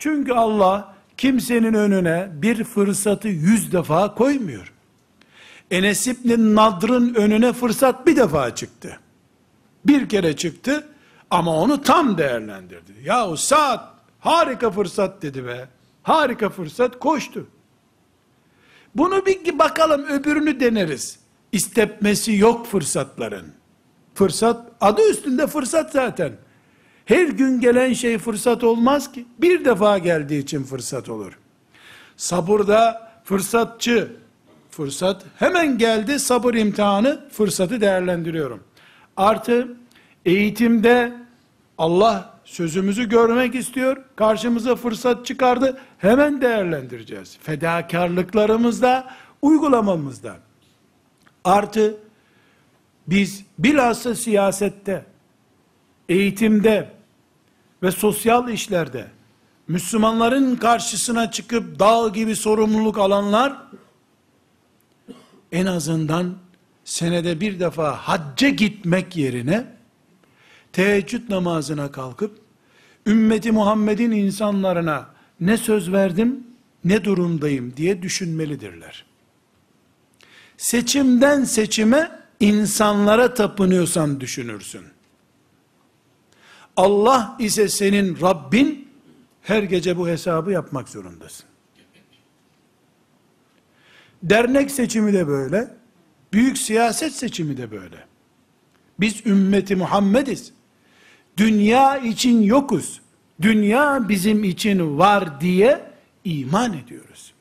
Çünkü Allah kimsenin önüne bir fırsatı yüz defa koymuyor. Enes İbni Nadr'ın önüne fırsat bir defa çıktı. Bir kere çıktı ama onu tam değerlendirdi. Yahu saat harika fırsat dedi be. Harika fırsat koştu. Bunu bir bakalım öbürünü deneriz. İstepmesi yok fırsatların. Fırsat adı üstünde fırsat zaten. Her gün gelen şey fırsat olmaz ki. Bir defa geldiği için fırsat olur. Sabırda fırsatçı, fırsat hemen geldi sabır imtihanı, fırsatı değerlendiriyorum. Artı eğitimde Allah sözümüzü görmek istiyor, karşımıza fırsat çıkardı, hemen değerlendireceğiz. Fedakarlıklarımızda, uygulamamızda. Artı biz bilhassa siyasette, eğitimde ve sosyal işlerde Müslümanların karşısına çıkıp dağ gibi sorumluluk alanlar en azından senede bir defa hacca gitmek yerine teheccüd namazına kalkıp ümmeti Muhammed'in insanlarına ne söz verdim ne durumdayım diye düşünmelidirler. Seçimden seçime insanlara tapınıyorsan düşünürsün. Allah ise senin Rabbin, her gece bu hesabı yapmak zorundasın. Dernek seçimi de böyle, büyük siyaset seçimi de böyle. Biz ümmeti Muhammediz. Dünya için yokuz. Dünya bizim için var diye iman ediyoruz.